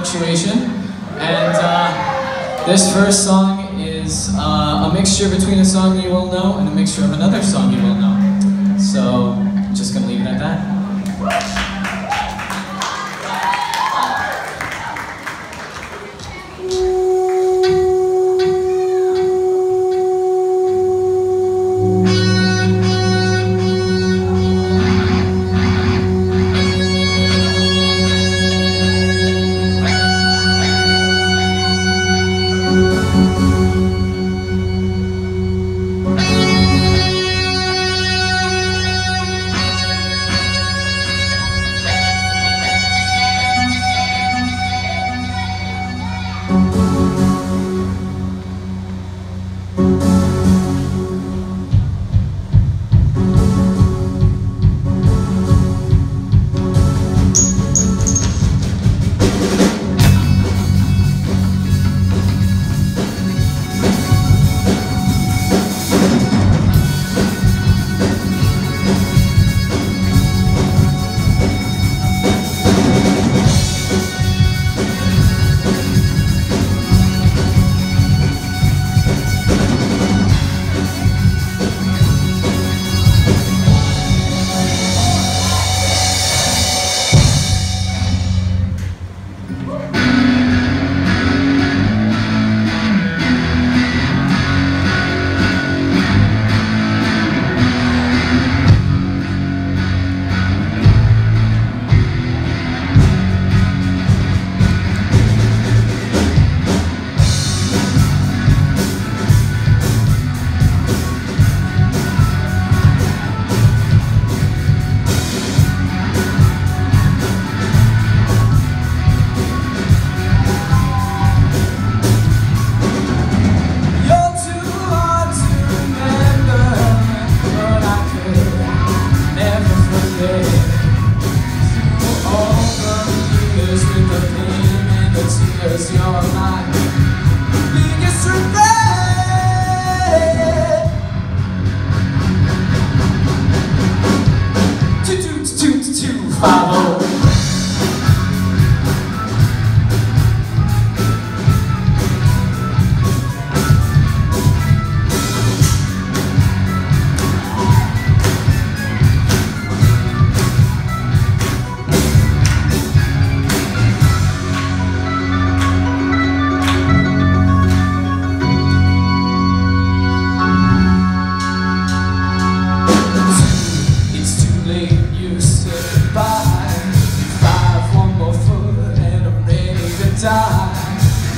Fluctuation. And uh, this first song is uh, a mixture between a song you will know and a mixture of another song you will know. So I'm just going to leave it at that.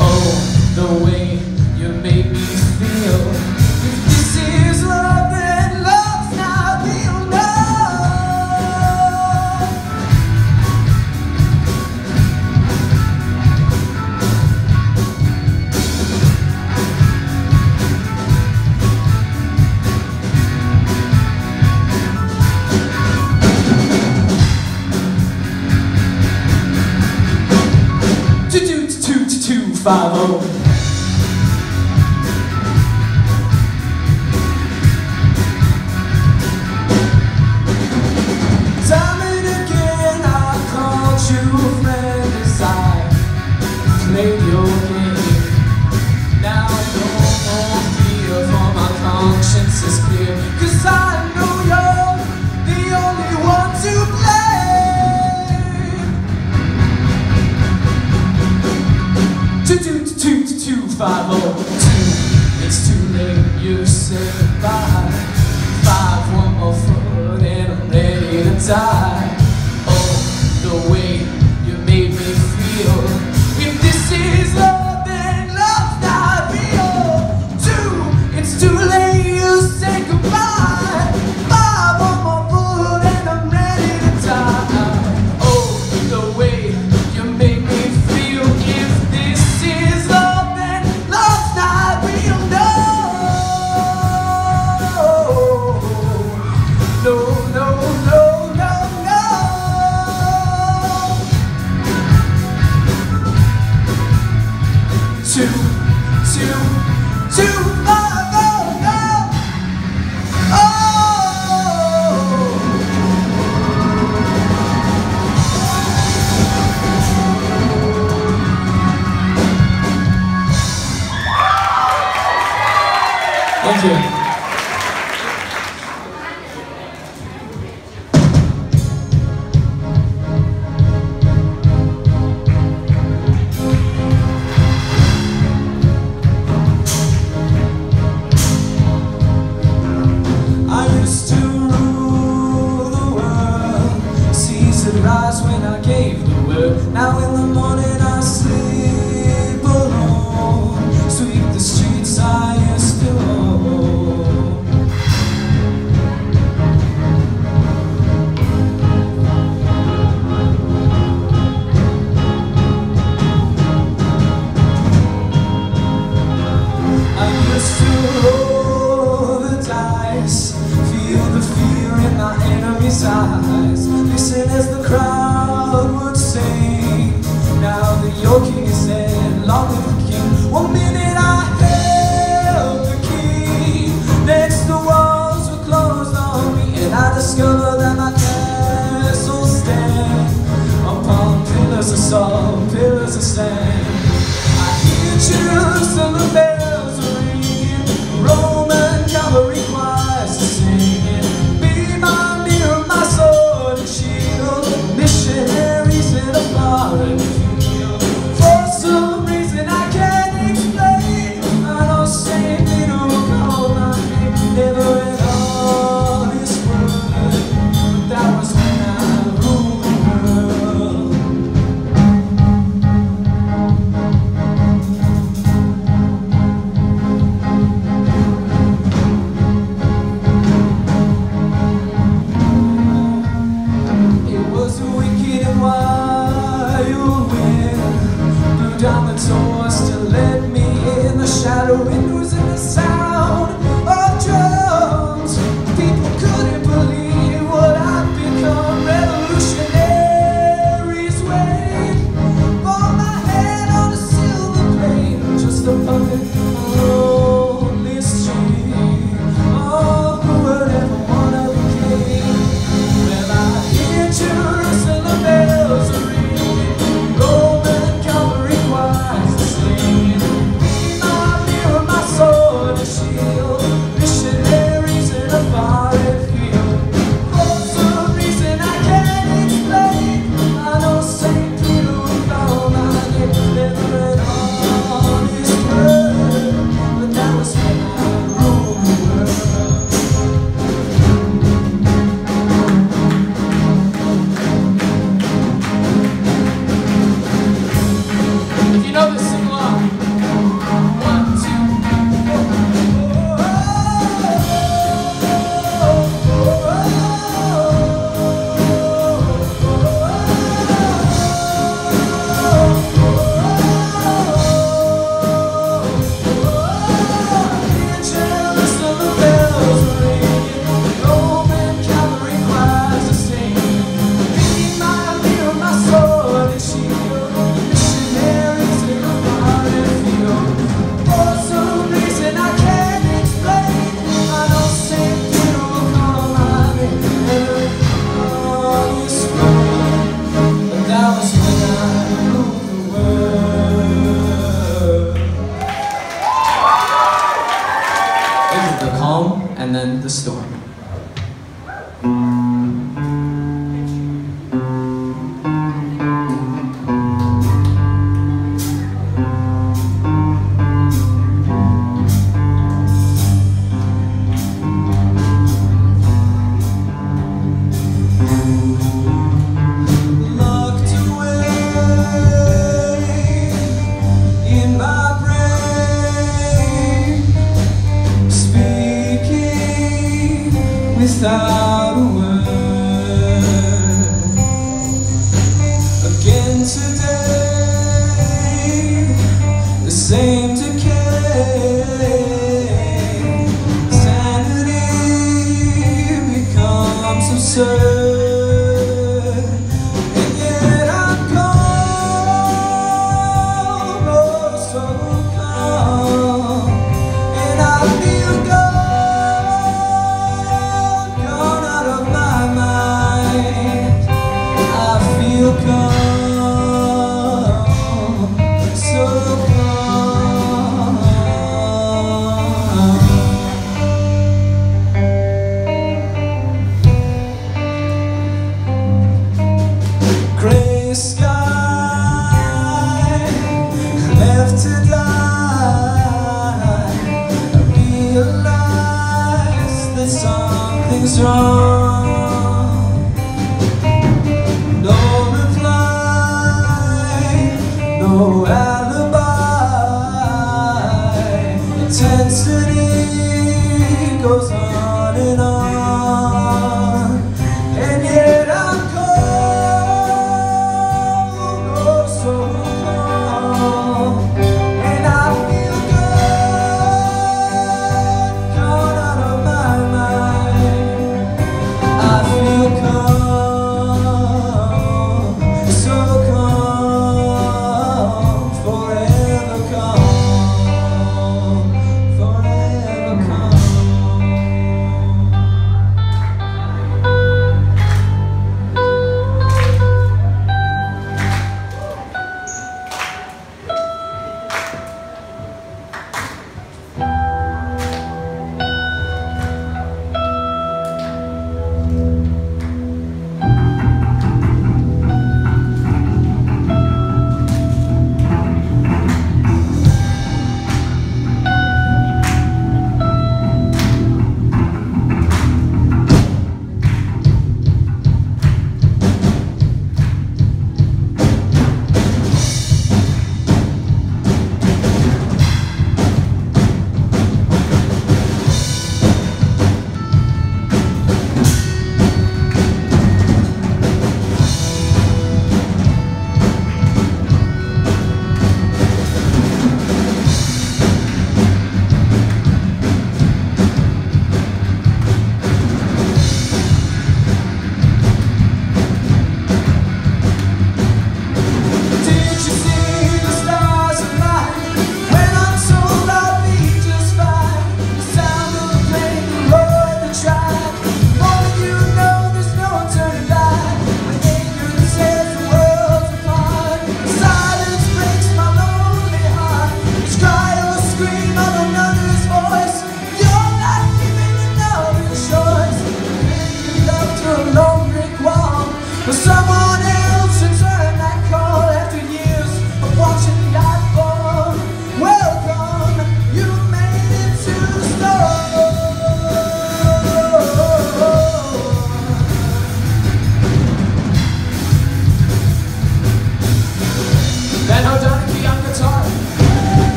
Oh, the way you make me feel. If this is love follow Toot toot toot two five oh two. It's too late, you said goodbye. Five one more foot and I'm ready to die. Oh, the way. Thank you.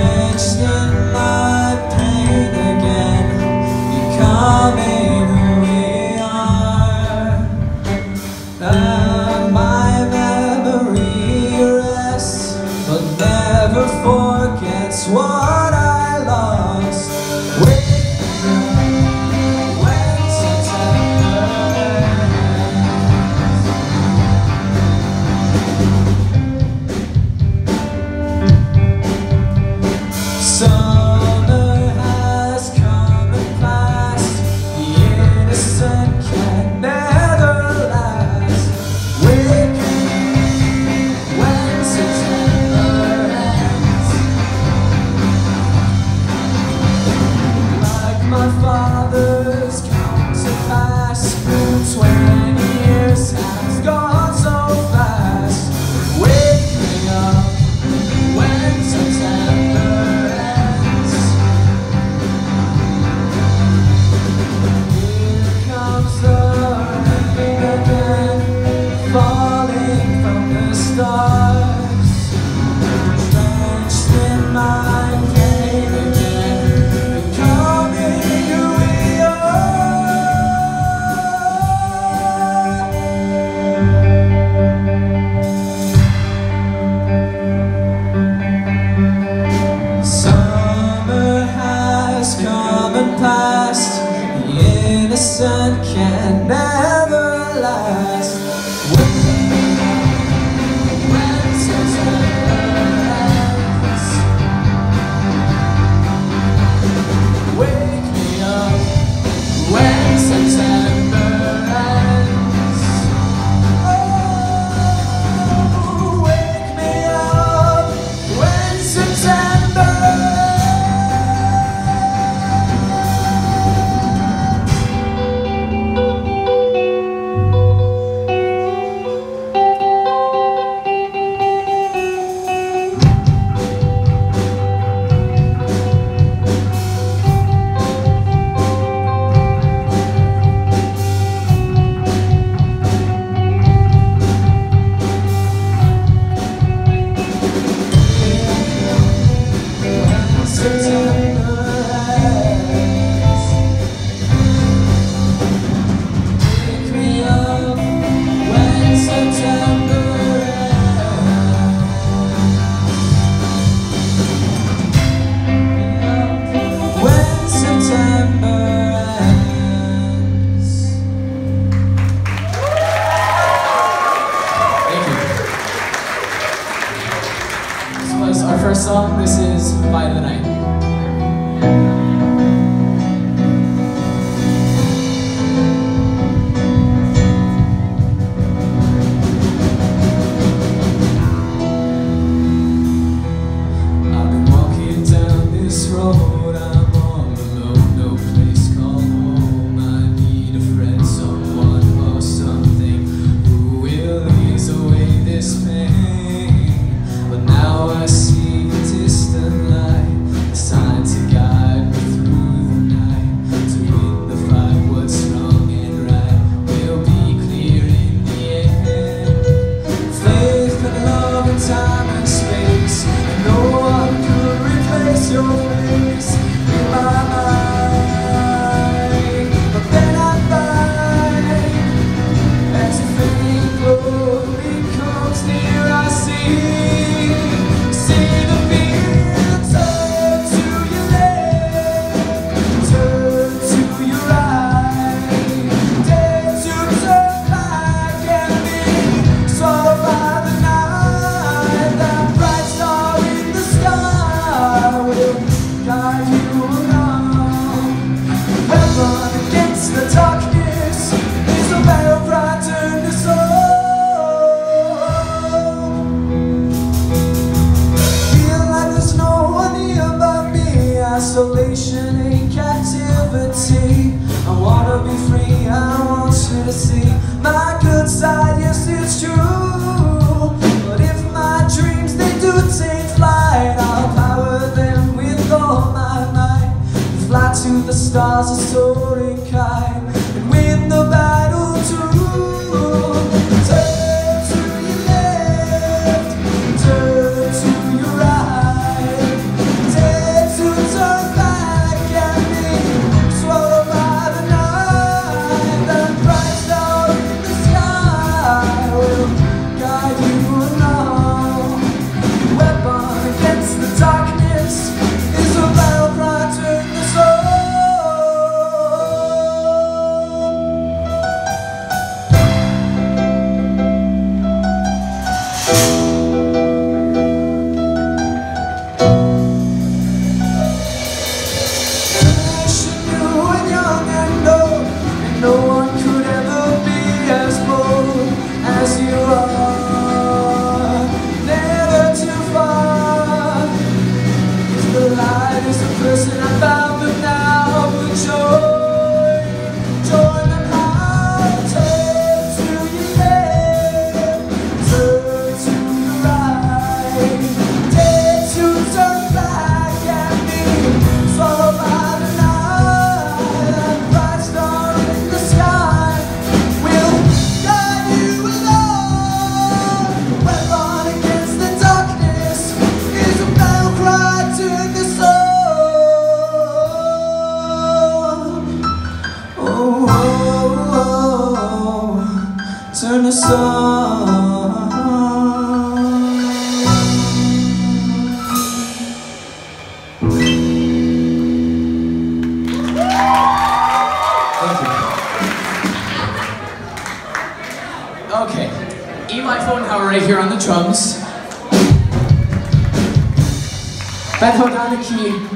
Drenched in my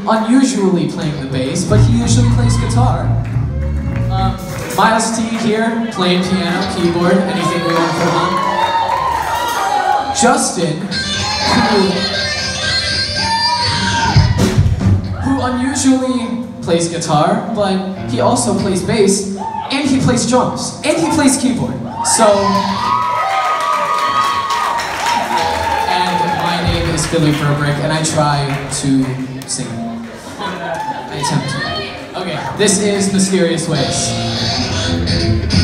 unusually playing the bass, but he usually plays guitar. Um, Miles T here, playing piano, keyboard, anything we want to put on. Justin, who, who unusually plays guitar, but he also plays bass, and he plays drums, and he plays keyboard. So, and my name is Billy Furbrick, and I try to sing attempt. Okay, this is Mysterious Ways.